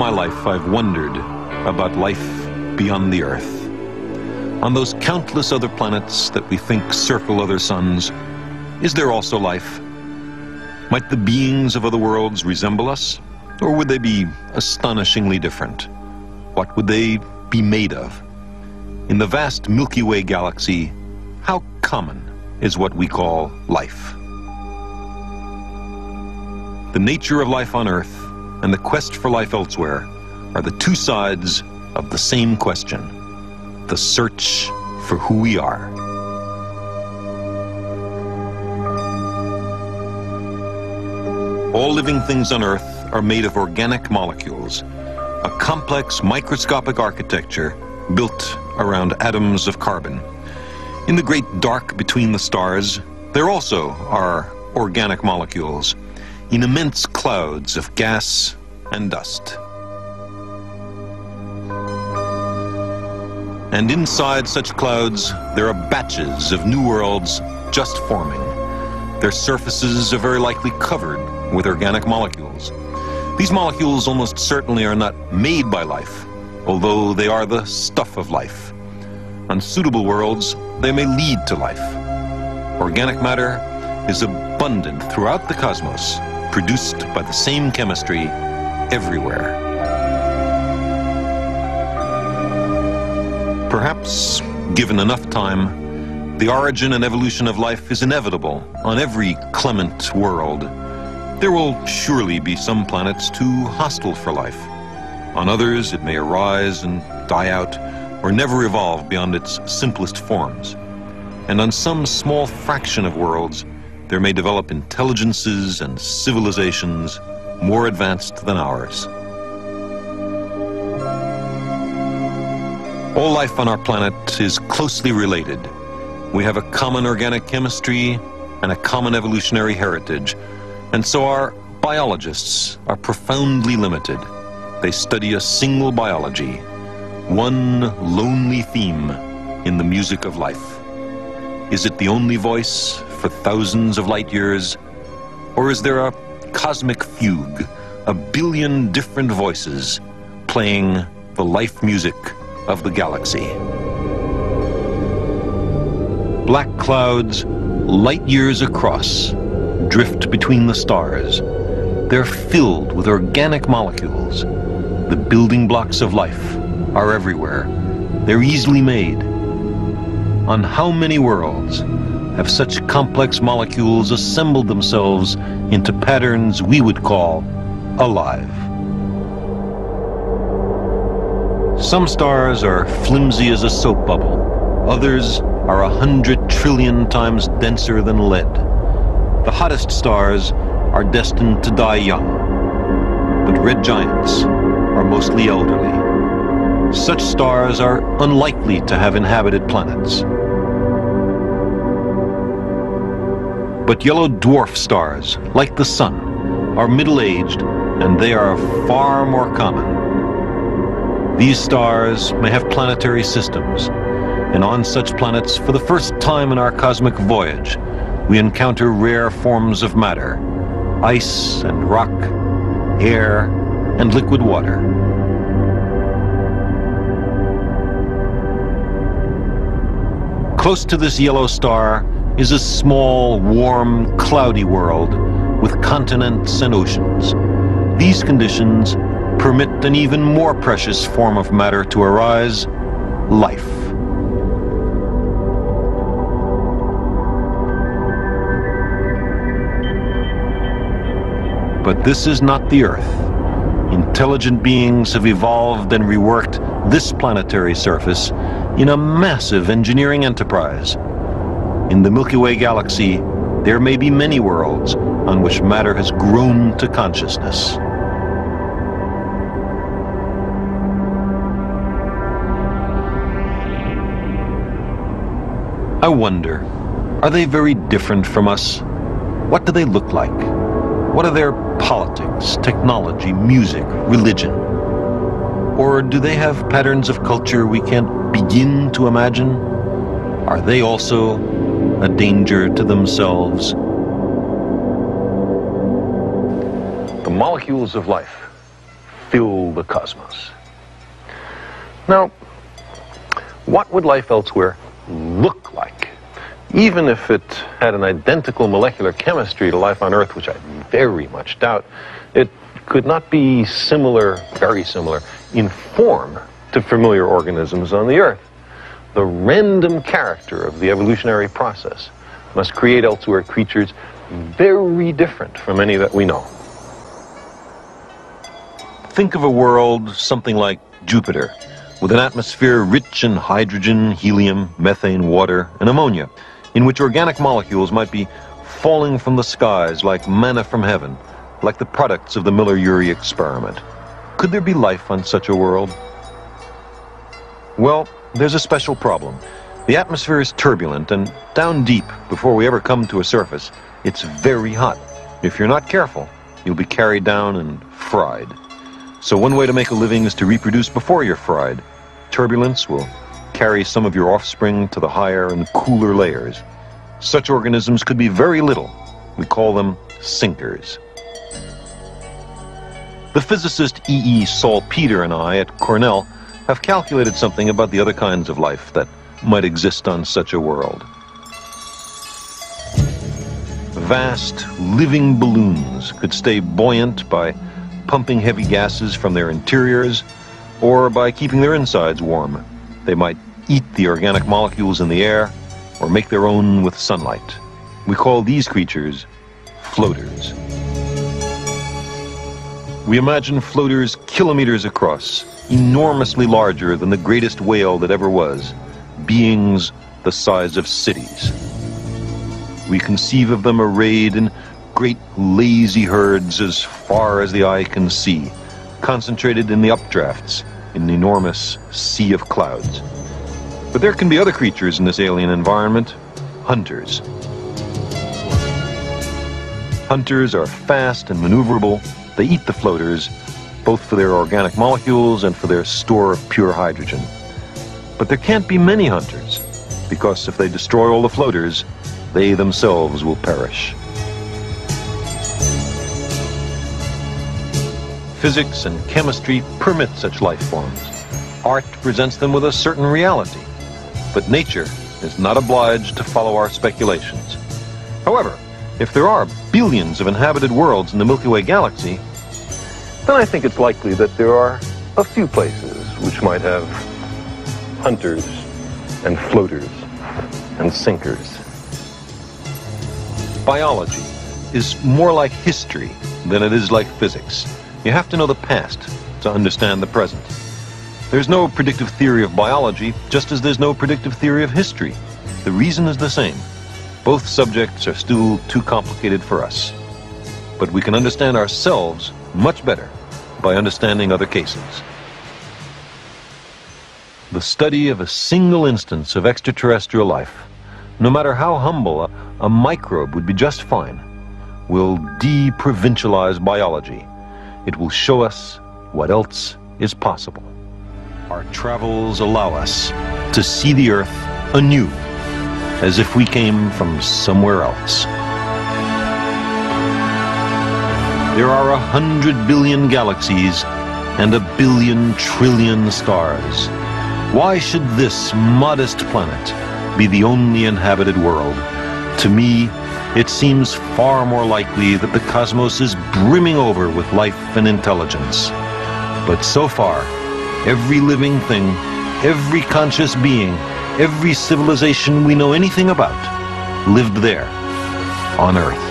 my life, I've wondered about life beyond the Earth. On those countless other planets that we think circle other suns, is there also life? Might the beings of other worlds resemble us? Or would they be astonishingly different? What would they be made of? In the vast Milky Way galaxy, how common is what we call life? The nature of life on Earth and the quest for life elsewhere are the two sides of the same question the search for who we are. All living things on Earth are made of organic molecules, a complex microscopic architecture built around atoms of carbon. In the great dark between the stars, there also are organic molecules in immense clouds of gas and dust. And inside such clouds, there are batches of new worlds just forming. Their surfaces are very likely covered with organic molecules. These molecules almost certainly are not made by life, although they are the stuff of life. On suitable worlds, they may lead to life. Organic matter is abundant throughout the cosmos, produced by the same chemistry everywhere. Perhaps, given enough time, the origin and evolution of life is inevitable on every clement world. There will surely be some planets too hostile for life. On others, it may arise and die out, or never evolve beyond its simplest forms. And on some small fraction of worlds, there may develop intelligences and civilizations more advanced than ours. All life on our planet is closely related. We have a common organic chemistry and a common evolutionary heritage, and so our biologists are profoundly limited. They study a single biology, one lonely theme in the music of life. Is it the only voice for thousands of light years? Or is there a cosmic fugue, a billion different voices playing the life music of the galaxy? Black clouds, light years across, drift between the stars. They're filled with organic molecules. The building blocks of life are everywhere. They're easily made. On how many worlds have such complex molecules assembled themselves into patterns we would call alive. Some stars are flimsy as a soap bubble. Others are a hundred trillion times denser than lead. The hottest stars are destined to die young. But red giants are mostly elderly. Such stars are unlikely to have inhabited planets. But yellow dwarf stars, like the Sun, are middle-aged and they are far more common. These stars may have planetary systems, and on such planets, for the first time in our cosmic voyage, we encounter rare forms of matter, ice and rock, air and liquid water. Close to this yellow star is a small, warm, cloudy world with continents and oceans. These conditions permit an even more precious form of matter to arise, life. But this is not the Earth. Intelligent beings have evolved and reworked this planetary surface in a massive engineering enterprise in the Milky Way galaxy, there may be many worlds on which matter has grown to consciousness. I wonder, are they very different from us? What do they look like? What are their politics, technology, music, religion? Or do they have patterns of culture we can't begin to imagine? Are they also a danger to themselves. The molecules of life fill the cosmos. Now, what would life elsewhere look like? Even if it had an identical molecular chemistry to life on Earth, which I very much doubt, it could not be similar, very similar, in form to familiar organisms on the Earth. The random character of the evolutionary process must create elsewhere creatures very different from any that we know. Think of a world something like Jupiter, with an atmosphere rich in hydrogen, helium, methane, water, and ammonia, in which organic molecules might be falling from the skies like manna from heaven, like the products of the Miller-Urey experiment. Could there be life on such a world? Well, there's a special problem. The atmosphere is turbulent, and down deep, before we ever come to a surface, it's very hot. If you're not careful, you'll be carried down and fried. So one way to make a living is to reproduce before you're fried. Turbulence will carry some of your offspring to the higher and cooler layers. Such organisms could be very little. We call them sinkers. The physicist E. E. Salpeter and I at Cornell have calculated something about the other kinds of life that might exist on such a world. Vast, living balloons could stay buoyant by pumping heavy gases from their interiors or by keeping their insides warm. They might eat the organic molecules in the air or make their own with sunlight. We call these creatures floaters. We imagine floaters kilometers across, enormously larger than the greatest whale that ever was, beings the size of cities. We conceive of them arrayed in great lazy herds as far as the eye can see, concentrated in the updrafts in an enormous sea of clouds. But there can be other creatures in this alien environment, hunters. Hunters are fast and maneuverable. They eat the floaters, both for their organic molecules and for their store of pure hydrogen. But there can't be many hunters, because if they destroy all the floaters, they themselves will perish. Physics and chemistry permit such life forms. Art presents them with a certain reality. But nature is not obliged to follow our speculations. However, if there are billions of inhabited worlds in the Milky Way galaxy, then I think it's likely that there are a few places which might have hunters and floaters and sinkers. Biology is more like history than it is like physics. You have to know the past to understand the present. There's no predictive theory of biology, just as there's no predictive theory of history. The reason is the same. Both subjects are still too complicated for us. But we can understand ourselves much better by understanding other cases. The study of a single instance of extraterrestrial life, no matter how humble, a, a microbe would be just fine, will de-provincialize biology it will show us what else is possible. Our travels allow us to see the Earth anew, as if we came from somewhere else. There are a hundred billion galaxies and a billion trillion stars. Why should this modest planet be the only inhabited world? To me, it seems far more likely that the cosmos is brimming over with life and intelligence. But so far, every living thing, every conscious being, every civilization we know anything about lived there, on Earth.